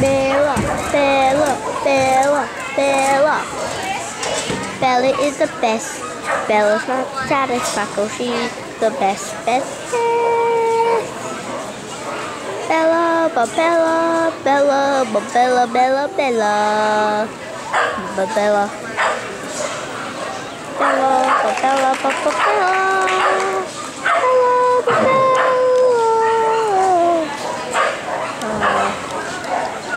Bella, Bella, Bella, Bella. Bella is the best. Bella's not satisfied, she's the best, best, best. Bella, ba Bella, Bella, ba Bella, Bella, Bella, ba Bella. Bella, ba Bella, ba Bella, ba Bella.